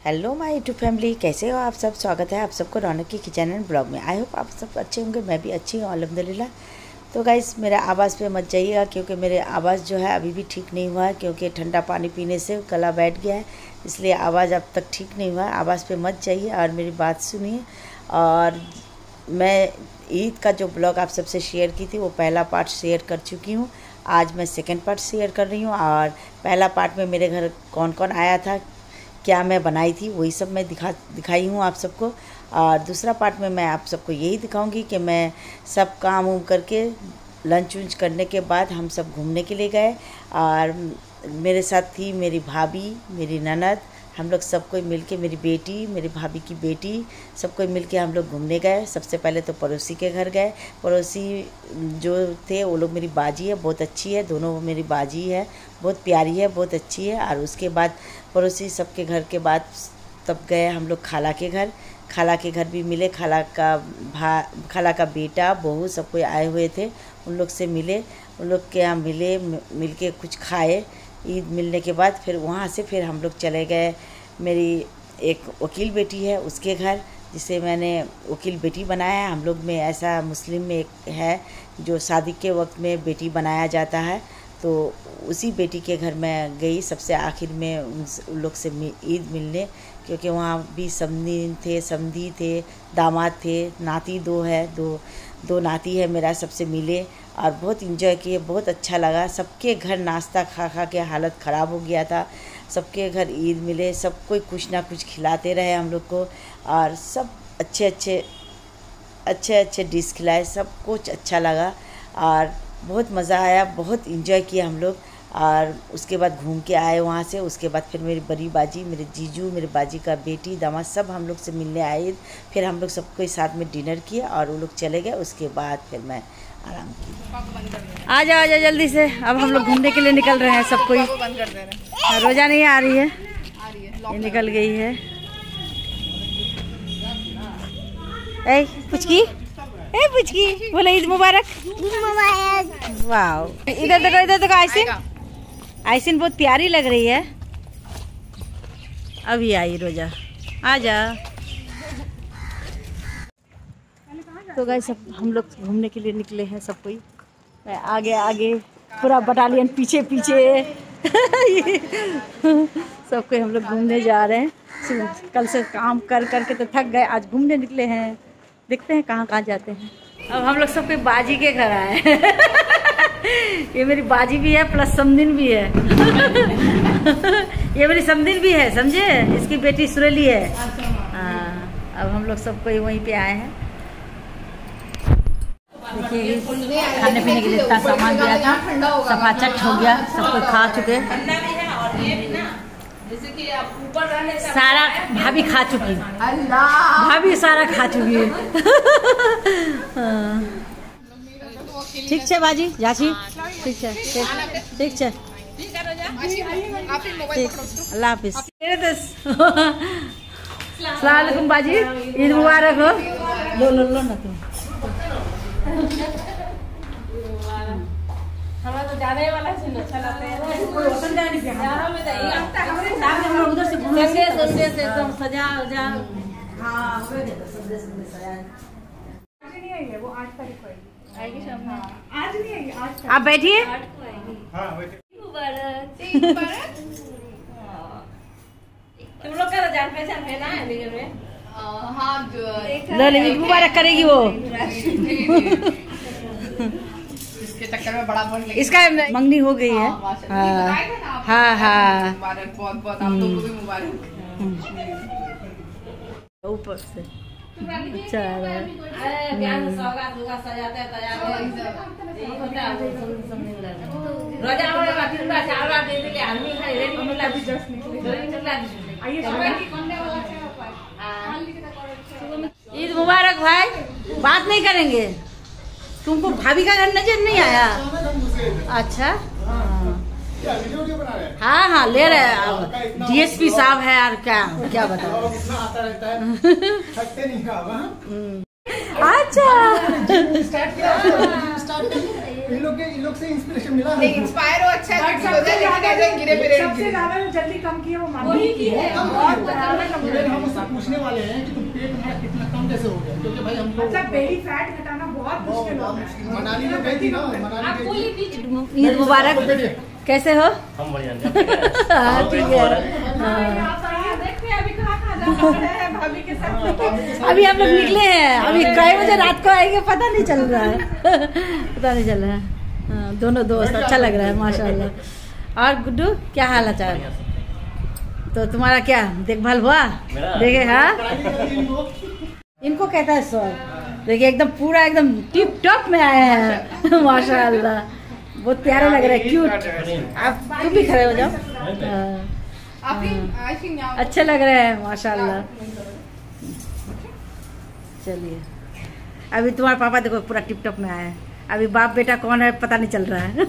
Hello my YouTube family कैसे हो आप सब? स्वागत है आप सबको रौनक की किचन एंड ब्लॉग में। आई होप आप सब अच्छे होंगे, मैं भी अच्छी हूँ अलहमदिल्ला तो गाइस मेरे आवाज़ पे मत जाइएगा क्योंकि मेरे आवाज़ जो है अभी भी ठीक नहीं हुआ है क्योंकि ठंडा पानी पीने से गला बैठ गया है, इसलिए आवाज़ अब तक ठीक नहीं हुआ है। आवाज़ पे मत जाइए और मेरी बात सुनिए। और मैं ईद का जो ब्लॉग आप सबसे शेयर की थी, वो पहला पार्ट शेयर कर चुकी हूँ। आज मैं सेकेंड पार्ट शेयर कर रही हूँ और पहला पार्ट में मेरे घर कौन कौन आया था क्या मैं बनाई थी, वही सब मैं दिखा, दिखाई हूँ आप सबको। और दूसरा पार्ट में मैं आप सबको यही दिखाऊँगी कि मैं सब काम उम, करके लंच वंच करने के बाद हम सब घूमने के लिए गए। और मेरे साथ थी मेरी भाभी, मेरी ननद हम लोग सब कोई मिल के मेरी बेटी, मेरी भाभी की बेटी, सब कोई मिल के हम लोग घूमने गए। सबसे पहले तो पड़ोसी के घर गए। पड़ोसी जो थे, वो लोग मेरी बाजी है, बहुत अच्छी है। दोनों वो मेरी बाजी है, बहुत प्यारी है, बहुत अच्छी है। और उसके बाद पड़ोसी सबके घर के बाद तब गए हम लोग खाला के घर। खाला के घर भी मिले। खाला का भा, खाला का बेटा, बहू सब कोई आए हुए थे, उन लोग से मिले। उन लोग के यहाँ मिले मिल के कुछ खाए। ईद मिलने के बाद फिर वहाँ से फिर हम लोग चले गए। मेरी एक वकील बेटी है उसके घर, जिसे मैंने वकील बेटी बनाया। है हम लोग में ऐसा मुस्लिम में एक है जो शादी के वक्त में बेटी बनाया जाता है। तो उसी बेटी के घर में गई। सबसे आखिर में उन लोग से ईद मिलने, क्योंकि वहाँ भी समधी थे समधी थे, दामाद थे, नाती दो है, दो दो नाती है मेरा सबसे मिले। और बहुत इन्जॉय किए, बहुत अच्छा लगा। सबके घर नाश्ता खा खा के हालत ख़राब हो गया था। सबके घर ईद मिले सब कोई कुछ ना कुछ खिलाते रहे हम लोग को और सब अच्छे अच्छे अच्छे अच्छे डिश खिलाए सब कुछ अच्छा लगा और बहुत मज़ा आया बहुत इन्जॉय किया हम लोग और उसके बाद घूम के आए वहाँ से उसके बाद फिर मेरी बड़ी बाजी मेरे जीजू मेरे बाजी का बेटी दामाद सब हम लोग से मिलने आए। फिर हम लोग सबको साथ में डिनर किया और वो लोग चले गए उसके बाद फिर मैं आराम की आ जाओ आ जाओ जल्दी से। अब हम लोग घूमने के लिए निकल रहे हैं सब कोई। हाँ, रोजा नहीं आ रही है। ये निकल गई है। ए पुचकी। ए पुचकी, बोले ईद मुबारक। इधर देखो इधर देखो आइसिन आइसिन बहुत प्यारी लग रही है। अभी आई रोजा। आ जा। तो गए सब हम लोग घूमने के लिए निकले हैं सब कोई। आगे आगे। पूरा बटालियन पीछे पीछे सब कोई हम लोग घूमने जा रहे हैं। कल से काम कर कर के तो थक गए, आज घूमने निकले हैं। देखते हैं कहाँ कहाँ जाते हैं। अब हम लोग सब कोई बाजी के घर आए ये मेरी बाजी भी है, प्लस समदिन भी है। ये मेरी समदिन भी है, समझे? इसकी बेटी सुरेली है। हाँ अब हम लोग सब कोई वहीं पे आए हैं। देखिए खाने पीने के लिए इतना सामान दिया था। चट हो गया, सब कुछ खा चुके। सारा भाभी खा चुकी। भाभी सारा खा चुकी। ठीक है बाजी? जाची? ठीक है ठीक है अल्लाह हाफिज। सलामकुम बाजी। ईद मुबारक हो। लो लो लो ना तुम। हमारा तो ज़्यादा ही वाला सीन अच्छा लगता है। कोई होटल जाने पे यहाँ? में तो ये लगता है। हमारे साथ हम उधर से घूमने से संडे से एकदम सजा सजा हाँ हो गया संडे संडे सजा। आज नहीं आई है वो आठ तारीख को आएगी आएगी शाम में? आज नहीं आएगी आज आप बैठिए। आठ को आएगी। हाँ बैठिए। मुबारक मुबारक तुम लोग का जान पहचान है ना अलीगढ़ में हाँ मुबारक करेगी वो। इसके चक्कर में बड़ा इसका मंगनी हो गई है। हाँ हाँ। मुबारक बहुत बहुत आप लोगों को भी मुबारक ऊपर से। ईद मुबारक भाई। बात नहीं करेंगे। तुमको भाभी का घर नज़र नहीं आया? अच्छा। हाँ हाँ ले रहे हैं। अब डीएसपी साहब है यार क्या क्या बताओ अच्छा। इन लोग के इन लोग से इंस्पिरेशन मिला नहीं इंस्पायर हो अच्छा गिरे सबसे ज़्यादा जल्दी कम किया वो मामी की है। और पूछने वाले हैं कि तुम पेट कितना कैसे हो गया क्योंकि भाई हम लोग अच्छा बेली फैट घटाना बहुत मुश्किल। है। मनाली में गई थी ना मनाली गई ईद मुबारक। कैसे हो? हम बढ़िया हैं। ठीक है। हाँ, देखते हैं अभी कहाँ कहाँ जा रहे हैं भाभी के साथ अभी हम लोग निकले हैं। अभी कई बजे रात को आएँगे पता नहीं चल रहा है। पता नहीं चल रहा है। हाँ, दोनों दोस्त अच्छा लग रहा है माशाल्लाह। और गुड्डू क्या हाल है सब। तो तुम्हारा क्या देखभाल हुआ? देखे हो। इनको कहता है सर। देखिए एकदम पूरा एकदम टिप टॉप में आए हैं। माशाल्लाह। बहुत प्यारे लग रहे हैं क्यूट आप तुम भी खड़े हो जाओ। हाँ, अच्छे लग रहे हैं माशाल्लाह। चलिए। अभी तुम्हारे पापा देखो पूरा टिप टॉप में आए हैं। अभी बाप बेटा कौन है पता नहीं चल रहा है।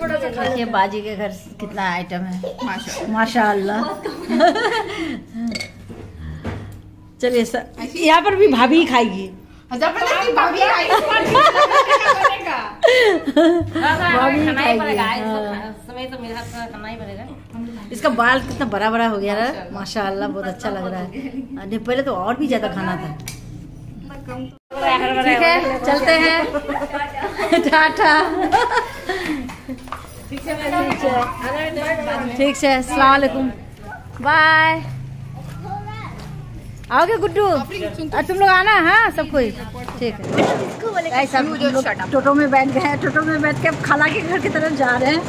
देखिए बाजी के घर कितना आइटम है। माशाल्लाह। चलिए सर यहाँ पर भी भाभी ही खाएगी। इसको हाँ। तो ही। बाल कितना बड़ा बड़ा हो गया ना। माशाल्लाह। बहुत अच्छा लग रहा है। पहले तो और भी ज़्यादा खाना था। ठीक है चलते हैं। टाटा। ठीक है। ठीक है अस्सलाम वालेकुम। बाय। आओगे गुड्डू? और तुम लोग आना हाँ? सब कोई? ठीक है। टोटो में बैठ गए टोटो में बैठ के अब खाला के घर की तरफ़ जा रहे हैं।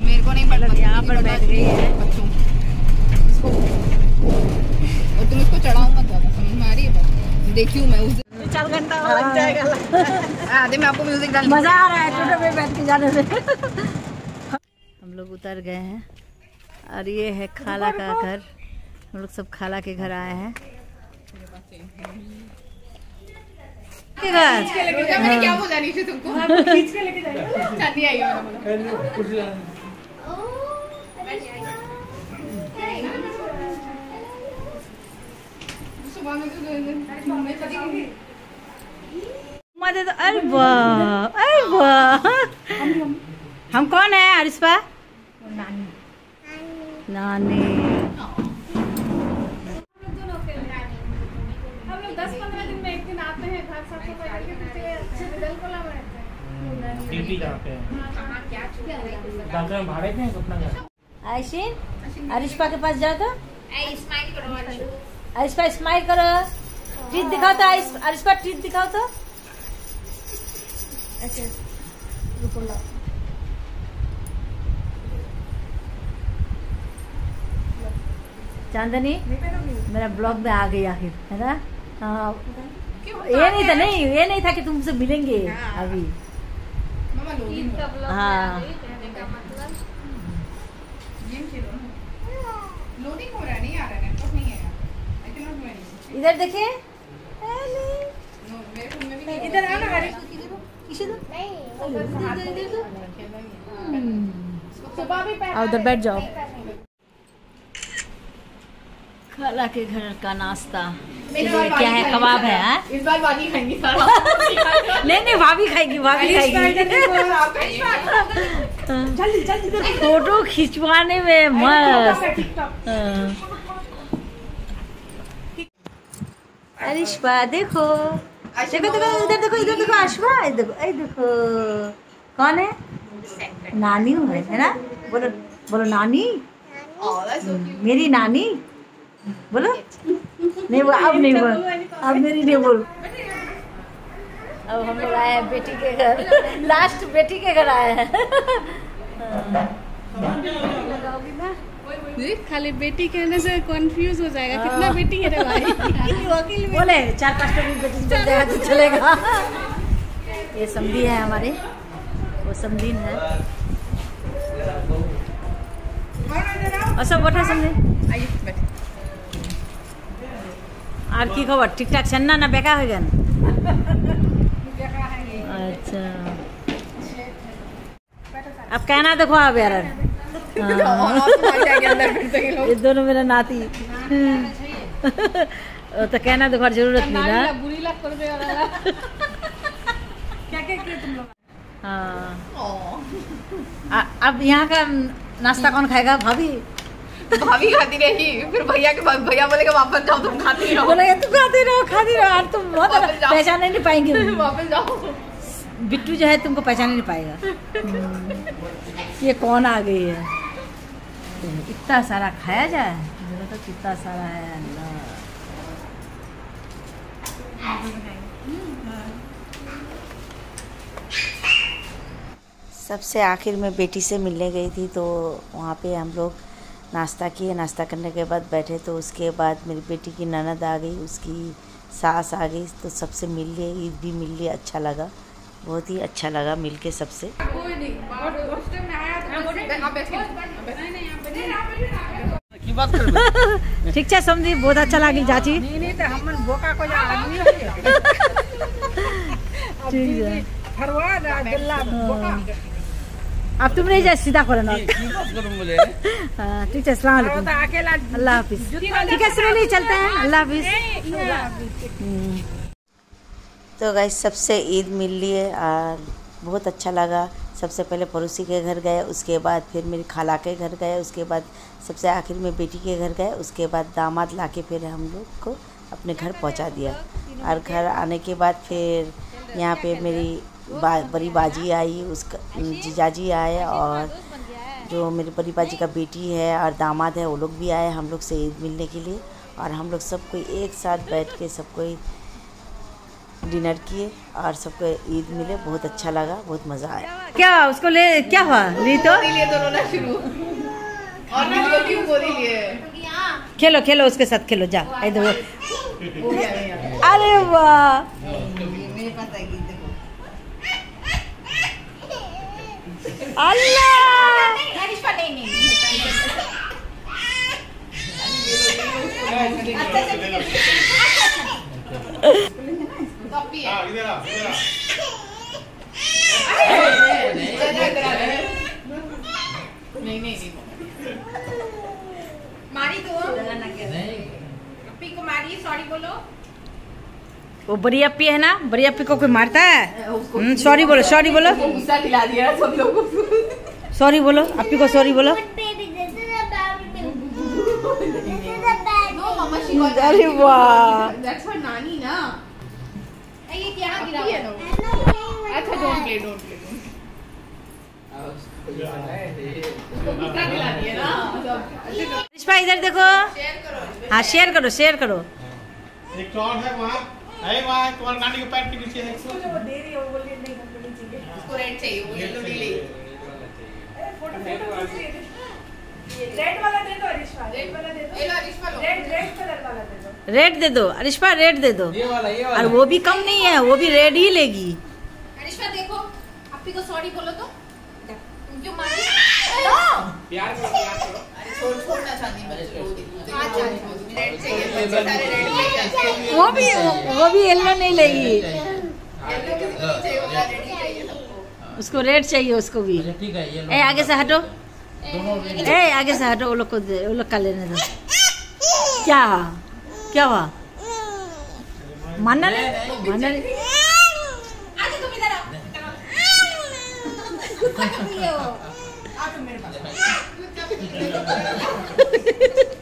मेरे को नहीं पता यहाँ पर बैठ गई है बच्चों और तुम इसको चढ़ाओ मत समझ में आ रही है बात? मैं उस चार घंटा लग जाएगा। आधे में आपको म्यूज़िक डाल मज़ा आ रहा है टोटो में बैठ के जाने में। हम लोग उतर गए हैं। और ये है खाला का। घर। हम लोग सब खाला के घर आए हैं। के घर मैंने क्या बोला नीचे तुमको? खींच के लेके जाएगा चांदी आई मैंने बोला सुबह में मैं चली गई मदद अरे वाह अरे वाह हम कौन है अरिस्पा नानी। नानी हम लोग दस पंद्रह दिन में एक दिन आते हैं घर साफ़ सफ़ाई करके फिर अच्छे से दल कोला में ड्यूटी जहाँ पे है डॉक्टर में भाड़े अपना घर? आयशीन अरिस्पा के पास जाओ तो अरिस्पा स्माइल करो। ट्रीट दिखाओ तो अरिस्पा टीथ दिखाओ तो ऐसे रुको। लो चांदनी मेरा ब्लॉग में आ गई आखिर है ना? ये नहीं था नहीं ये नहीं था कि तुमसे मिलेंगे अभी। हाँ। लोडिंग हो। रहा है नहीं आ रहा है नेटवर्क नहीं है यार I can not do anything इधर देखिए इधर आओ ना हरीश किसी दो? सुबह भी आओ उधर बैठ जाओ खाला के घर का नाश्ता। क्या है? कबाब है हाँ? इस बार वाली खाएँगी नहीं नहीं भाभी खाएगी भाभी खाएगी। जल्दी फ़ोटो खिंचवाने में मस्त। हाँ। अरिश्वा देखो। देखो देखो इधर देखो इधर देखो अश्वा देखो ए देखो। कौन है? नानी हूँ है ना? बोलो बोलो नानी। मेरी नानी? बोलो। नहीं बोल अब नहीं बोल। अब मेरी नहीं बोल। अब हम लोग आए हैं बेटी के घर। लास्ट बेटी के घर आए हैं। खाली बेटी कहने से कंफ्यूज हो जाएगा। कितना बेटी है रे भाई। बोले चार पाँच टोकरी बेटी बन जाएगा तो चलेगा। ये समधी है हमारे। वो समधीन है। और सब बैठा समझे? आइए बैठे। আর কি খবর ঠিকঠাক ছেন না না বেকা হয়ে গেন अच्छा अब कहना देखो आप यार और तुम आ जाएंगे अंदर फिर से ये लोग ये दोनों मेरा नाती तो कहना देखो और जरूरत नहीं ना बुरी लग कर दे वाला हाँ आ- अब यहाँ का नाश्ता कौन खाएगा भाभी भाभी खाती रही फिर भैया के भैया बोलेगा वापस जाओ तुम खाती रहो। बोले तुम खाती रहो खाती रहो यार तुम बहुत पहचान नहीं पाएँगे वापस जाओ। बिट्टू जो है तुमको पहचान नहीं पाएगा। ये कौन आ गई है? इतना सारा खाया जाए? मेरा तो कितना सारा है अल्लाह। सबसे आखिर में बेटी से मिलने गई थी तो वहाँ पे हम लोग नाश्ता किए नाश्ता करने के बाद बैठे तो उसके बाद मेरी बेटी की ननद आ गई उसकी सास आ गई तो सबसे मिल लिए ईद भी मिल लिए अच्छा लगा बहुत ही अच्छा लगा मिल के सबसे। की बात कर ठीक है समझी बहुत अच्छा लगी चाची। ठीक है। अब तुम नहीं जाए सीधा करो ना। की हाँ, ठीक है सलाम अल्लाह हाफिज। ठीक है सुनिए चलते हैं। अल्लाह हाफिज। हम्म। तो गाइस सबसे ईद मिल लिए और बहुत अच्छा लगा। सबसे पहले पड़ोसी के घर गए उसके बाद फिर मेरी खाला के घर गए उसके बाद सबसे आखिर में बेटी के घर गए उसके बाद दामाद लाके फिर हम लोग को अपने घर पहुँचा दिया। और घर आने के बाद फिर यहाँ पे मेरी बा, बड़ी बाजी आई उसका जीजाजी आए और जो मेरी बड़ी बाजी का बेटी है और दामाद है वो लोग भी आए हम लोग से ईद मिलने के लिए और हम लोग सब कोई एक साथ बैठ के सब कोई डिनर किए और सबको ईद मिले बहुत अच्छा लगा बहुत मज़ा आया। क्या उसको ले क्या हुआ? ली तो? लिए तो रोना शुरू। और नहीं क्यों बोली लिए? खेलो खेलो उसके साथ खेलो जा। इधर अरे वाह मेरे पास आएगी देखो अल्लाह कॉपी है नहीं नहीं नहीं मारी तो। अपी को मारी सॉरी बोलो। वो बड़ी अप्पी है ना? बड़ी अप्पी को कोई मारता है? सॉरी बोलो सॉरी बोलो। गुस्सा दिला दिया ना सब लोगों को। सॉरी बोलो अप्पी को सॉरी बोलो। अरे वाह। नानी ना। ये क्या गिरा अच्छा डोंट प्ले डोंट प्ले गुस्सा दिला ना इधर देखो। हाँ शेयर करो शेयर करो। एक और है वहाँ। है वहाँ तुम्हारे नानी के पैर के नीचे है। एक सौ उसको रेड चाहिए वो येलो नहीं लेगी ये लो रिश्मा लो। रेड दे दो। रिश्पा रेड दे दो ये वाला ये और वो भी कम नहीं है वो भी रेड ही लेगी। अरिश्मा देखो अपी को सॉरी बोलो तो। तुम क्यों मारी प्यार करो प्यार करो। अरे छोड़ छोड़ना हाँ, चांदी। रेड चाहिए बच्चे सारे रेड चाहिए वो भी वो भी येलो नहीं लेगी। ही उसको रेड चाहिए उसको भी। अच्छा ठीक है ये ए आगे से हटो। ए आगे से हटो वो लोग को दे- वो लोग का लेने दो। क्या? क्या हुआ? मानना? नहीं मानना? नहीं